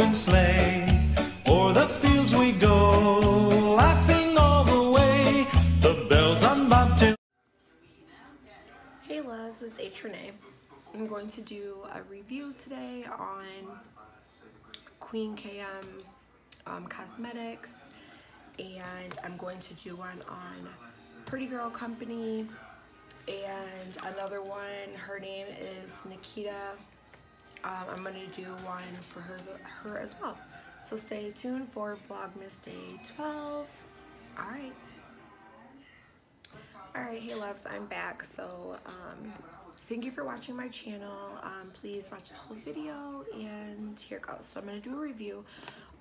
open sleigh. O'er the fields we go, laughing all the way. The bells on Bobtail. Hey loves, it's H Renee. I'm going to do a review today on Queen KM um, Cosmetics and I'm going to do one on Pretty Girl Company and another one, her name is Nikita. Um, I'm going to do one for hers, her as well. So stay tuned for Vlogmas Day 12. Alright. Alright, hey loves, I'm back. So, um, thank you for watching my channel. Um, please watch the whole video and here goes. So I'm going to do a review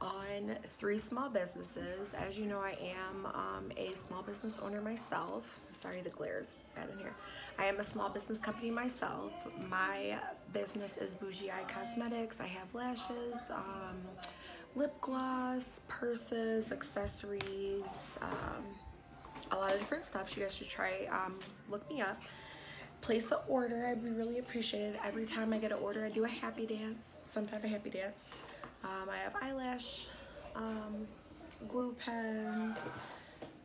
on three small businesses. As you know, I am um, a small business owner myself. Sorry, the glare is bad in here. I am a small business company myself. My business is Boujeei Cosmetics. I have lashes, um, lip gloss, purses, accessories, um, a lot of different stuff. You guys should try, um, look me up. Place an order, I'd be really appreciated. Every time I get an order, I do a happy dance, some type of happy dance. Um, I have eyelash, um, glue pens,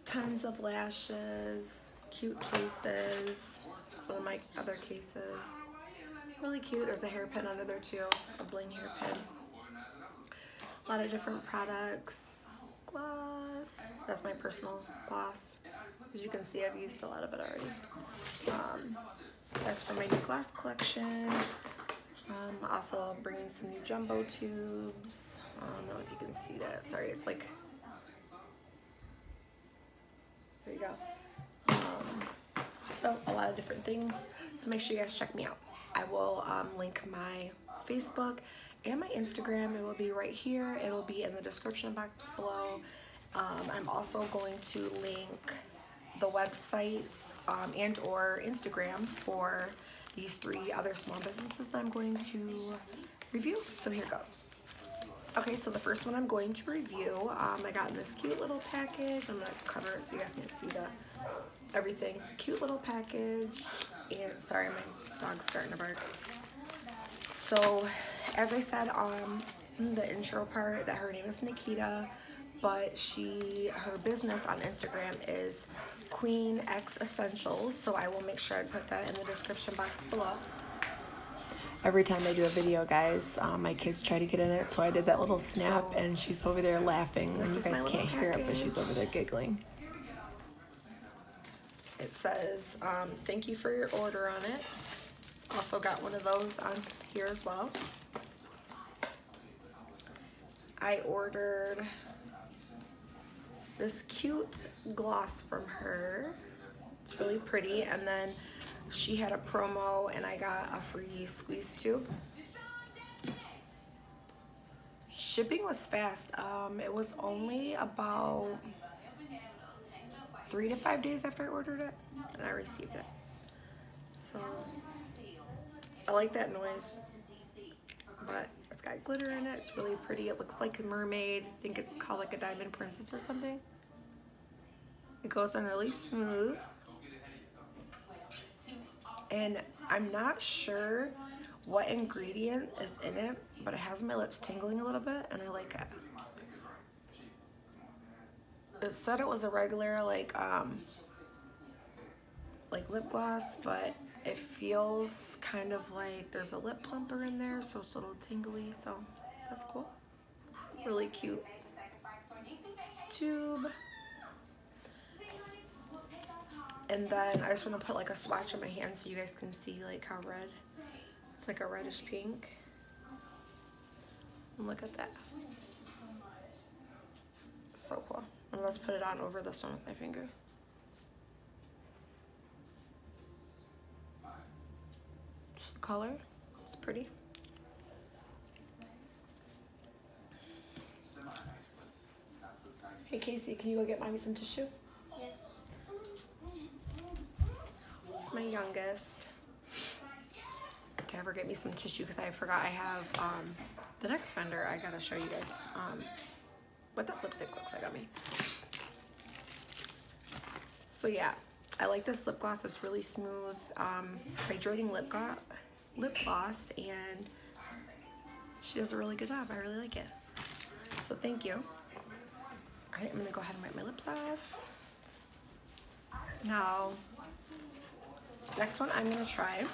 tons of lashes, cute cases. This is one of my other cases. Really cute. There's a hairpin under there too, a bling hairpin. A lot of different products. Gloss. That's my personal gloss. As you can see, I've used a lot of it already. Um, that's for my new gloss collection. Um, also bringing some new jumbo tubes. I don't know if you can see that. Sorry, it's like, there you go. Um, so a lot of different things. So make sure you guys check me out. I will um, link my Facebook and my Instagram. It will be right here. It will be in the description box below. Um, I'm also going to link the websites um, and or Instagram for these three other small businesses that I'm going to review. So here goes. Okay, so the first one I'm going to review, um, I got in this cute little package. I'm gonna cover it so you guys can see the everything. Cute little package, and sorry, my dog's starting to bark. So, as I said um, the intro part, that her name is Nikita, but she, her business on Instagram is Queen X Essentials, so I will make sure I put that in the description box below. Every time I do a video, guys, um, my kids try to get in it, so I did that little snap, So, and she's over there laughing, and you guys can't hear it, but she's over there giggling. It says, um, thank you for your order on it. It's also got one of those on here as well. I ordered this cute gloss from her. It's really pretty. And then she had a promo and I got a free squeeze tube. Shipping was fast. Um, it was only about three to five days after I ordered it and I received it. So I like that noise, but it's got glitter in it. It's really pretty. It looks like a mermaid. I think it's called like a diamond princess or something. It goes on really smooth. And I'm not sure what ingredient is in it, but it has my lips tingling a little bit and I like it. It said it was a regular like um like lip gloss, but it feels kind of like there's a lip plumper in there, so it's a little tingly, so that's cool. Really cute tube. And then I just want to put like a swatch on my hand so you guys can see like how red. It's like a reddish pink. And look at that. So cool. And let's put it on over this one with my finger. The color. It's pretty. Hey Casey, can you go get mommy some tissue? It's my youngest. Can ever get me some tissue because I forgot I have um, the next fender. I gotta show you guys um, what that lipstick looks like on me. So yeah, I like this lip gloss. It's really smooth, um, hydrating lip gloss, lip gloss, and she does a really good job. I really like it. So thank you. All right, I'm gonna go ahead and wipe my lips off. Now, next one I'm gonna try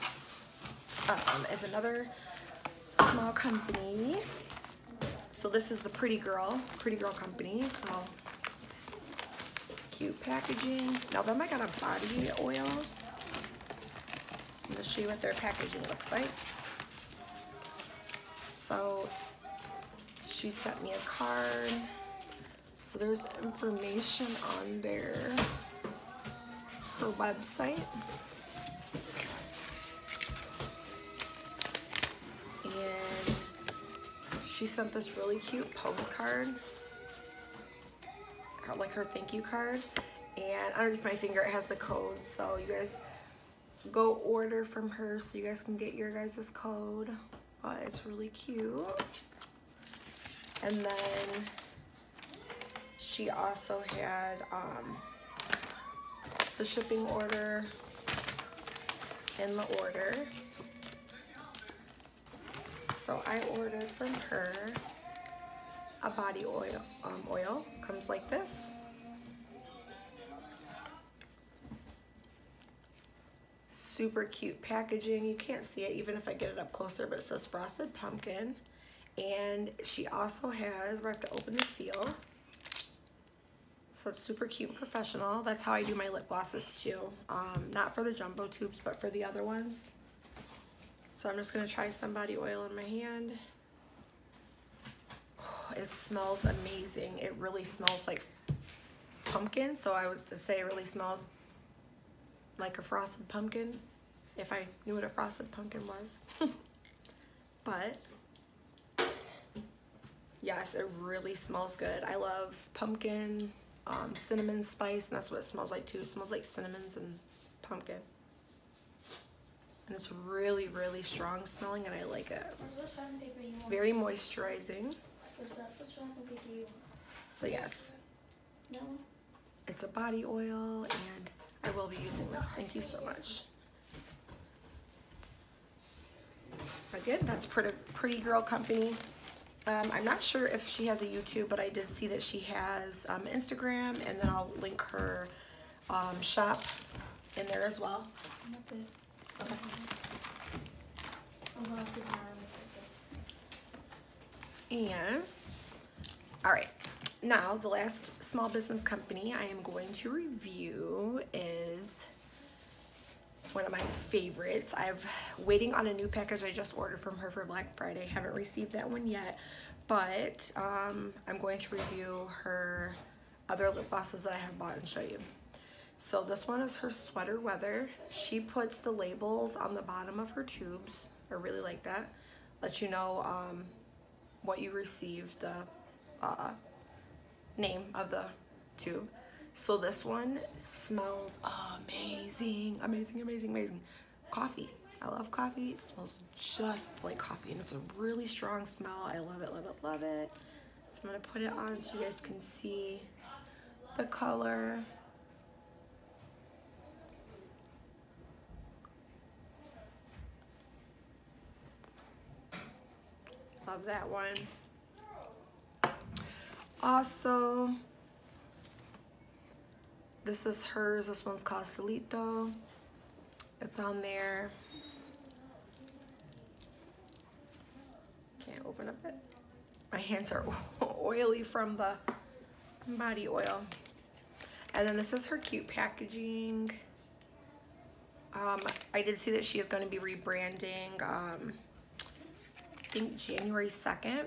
um, is another small company. So this is the Pretty Girl, Pretty Girl Company. So cute packaging. Now them I got a body oil. So gonna show you what their packaging looks like. So she sent me a card. So there's information on there, her website. She sent this really cute postcard, like her thank you card. And underneath my finger it has the code, so you guys go order from her so you guys can get your guys' code. But it's really cute. And then she also had um, the shipping order in the order. So I ordered from her a body oil. Um, oil comes like this. Super cute packaging. You can't see it even if I get it up closer, but it says frosted pumpkin. And she also has, I have to open the seal. So it's super cute and professional. That's how I do my lip glosses too. Um, not for the jumbo tubes, but for the other ones. So I'm just gonna try some body oil in my hand. it smells amazing. It really smells like pumpkin. So I would say it really smells like a frosted pumpkin if I knew what a frosted pumpkin was. but yes, it really smells good. I love pumpkin, um, cinnamon spice, and that's what it smells like too. It smells like cinnamons and pumpkin. And it's really, really strong smelling and I like it. Very moisturizing. So yes, it's a body oil and I will be using this. Thank you so much. Again, that's Pretty, Pretty Girl Company. Um, I'm not sure if she has a YouTube, but I did see that she has um, Instagram, and then I'll link her um, shop in there as well. And, all right, now the last small business company I am going to review is one of my favorites. I've waiting on a new package I just ordered from her for Black Friday. Haven't received that one yet, but um, I'm going to review her other lip glosses that I have bought and show you. So this one is her Sweater Weather. She puts the labels on the bottom of her tubes. I really like that. Let you know um, what you received, the uh, name of the tube. So this one smells amazing, amazing, amazing, amazing. Coffee. I love coffee. It smells just like coffee and it's a really strong smell. I love it, love it, love it. So I'm gonna put it on so you guys can see the color. Love that one. Also, this is hers. This one's called Solito. It's on there. Can't open up it. My hands are oily from the body oil. And then this is her cute packaging. Um, I did see that she is going to be rebranding, um, think January 2nd.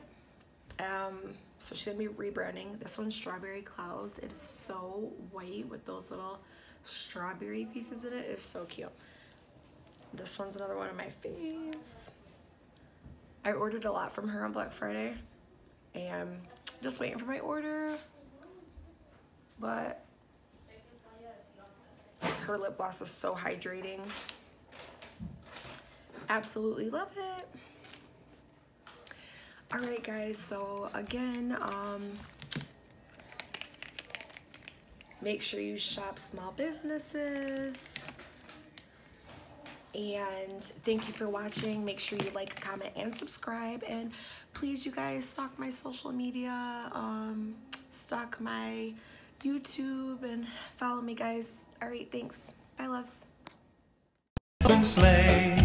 Um, so she's gonna be rebranding. This one's Strawberry Clouds. It is so white with those little strawberry pieces in it. It's so cute. This one's another one of my faves. I ordered a lot from her on Black Friday and just waiting for my order. But her lip gloss is so hydrating. Absolutely love it. All right, guys, so again, um, make sure you shop small businesses. And thank you for watching. Make sure you like, comment, and subscribe. And please, you guys, stalk my social media, um, stalk my YouTube, and follow me, guys. All right, thanks. Bye, loves. sleigh.